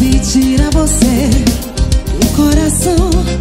me tira você do coração.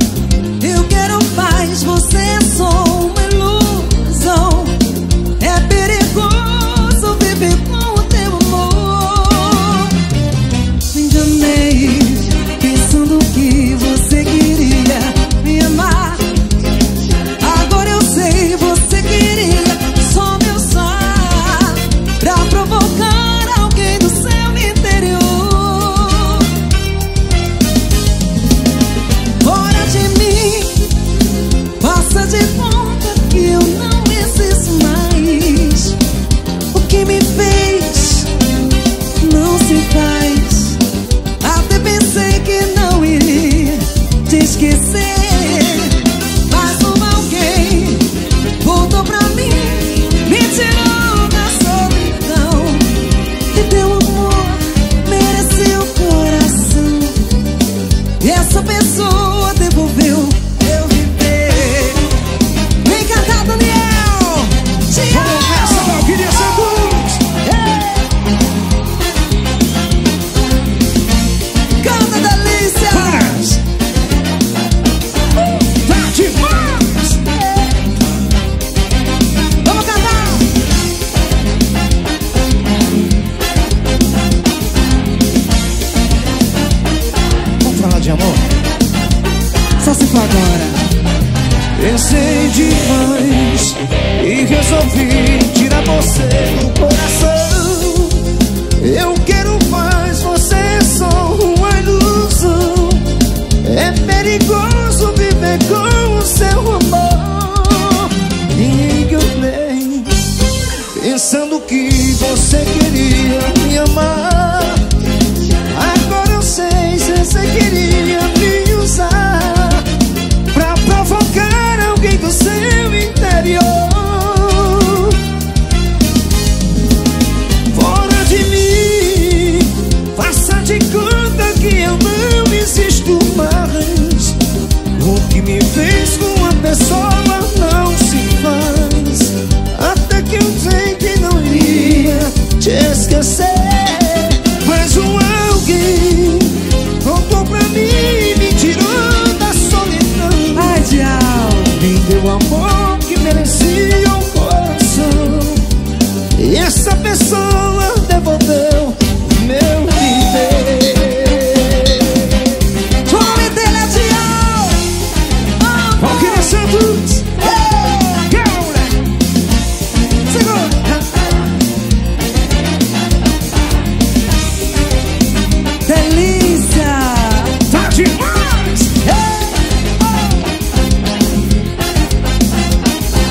Demais E resolvi tirar você do coração. Eu quero paz, você é só uma ilusão. É perigoso viver com o seu amor. Eu play Pensando que você queria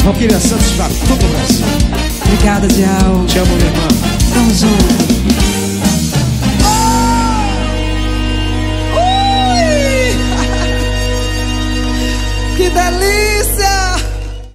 Valquíria Santos pra todo o Brasil Obrigada, diabo. Te amo, minha irmã Tamo junto.